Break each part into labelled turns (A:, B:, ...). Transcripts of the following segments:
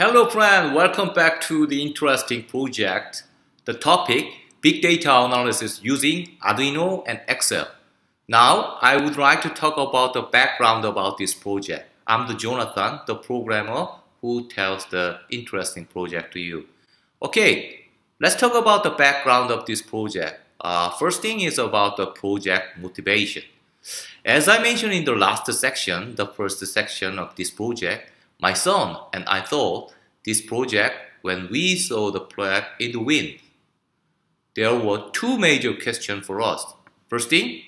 A: Hello friend, welcome back to the interesting project. The topic, Big Data Analysis using Arduino and Excel. Now, I would like to talk about the background about this project. I'm the Jonathan, the programmer who tells the interesting project to you. Okay, let's talk about the background of this project. Uh, first thing is about the project motivation. As I mentioned in the last section, the first section of this project, my son and I thought this project when we saw the project in the wind. There were two major questions for us. First thing,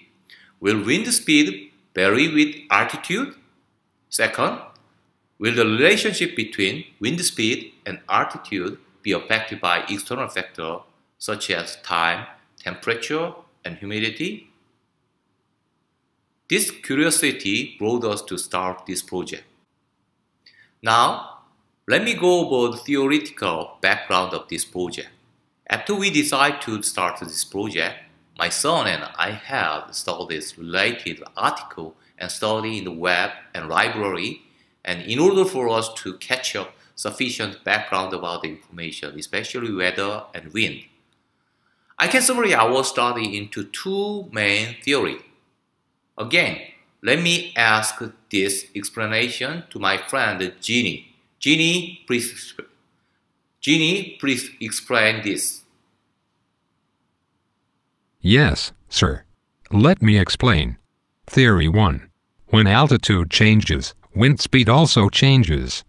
A: will wind speed vary with altitude? Second, will the relationship between wind speed and altitude be affected by external factors such as time, temperature, and humidity? This curiosity brought us to start this project. Now, let me go over the theoretical background of this project. After we decide to start this project, my son and I have studied related article and study in the web and library and in order for us to catch up sufficient background about the information, especially weather and wind. I can summarize our study into two main theories. Again, let me ask this explanation to my friend Jeannie. Jeannie, please, Jeannie, please explain this.
B: Yes, sir. Let me explain. Theory 1. When altitude changes, wind speed also changes.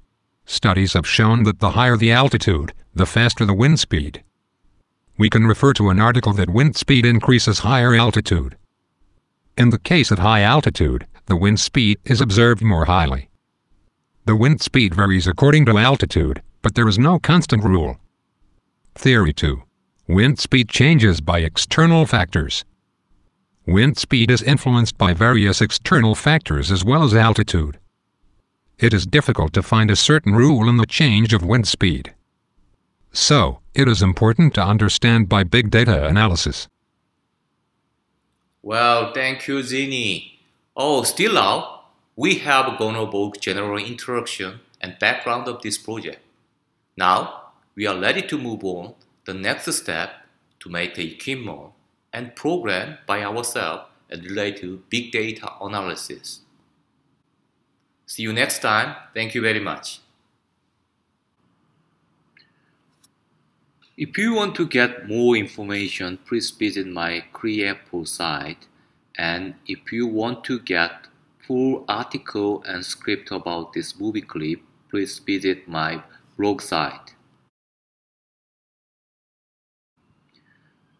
B: Studies have shown that the higher the altitude, the faster the wind speed. We can refer to an article that wind speed increases higher altitude. In the case of high altitude, the wind speed is observed more highly. The wind speed varies according to altitude, but there is no constant rule. Theory 2. Wind speed changes by external factors. Wind speed is influenced by various external factors as well as altitude. It is difficult to find a certain rule in the change of wind speed. So, it is important to understand by big data analysis.
A: Well, thank you, Jeannie. Oh, still now, we have gone over general introduction and background of this project. Now, we are ready to move on the next step to make the equipment and program by ourselves and relate to big data analysis. See you next time. Thank you very much. If you want to get more information, please visit my creApple site. And if you want to get full article and script about this movie clip, please visit my blog site.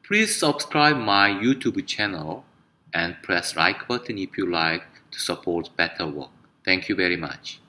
A: Please subscribe my YouTube channel and press like button if you like to support better work. Thank you very much.